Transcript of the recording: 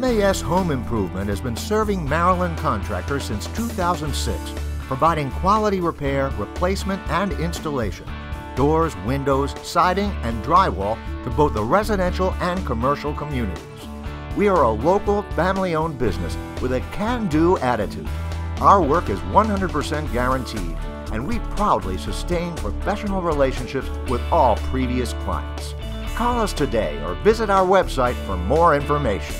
MAS Home Improvement has been serving Maryland contractors since 2006, providing quality repair, replacement, and installation. Doors, windows, siding, and drywall to both the residential and commercial communities. We are a local, family owned business with a can do attitude. Our work is 100% guaranteed, and we proudly sustain professional relationships with all previous clients. Call us today or visit our website for more information.